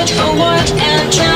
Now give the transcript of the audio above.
good for work and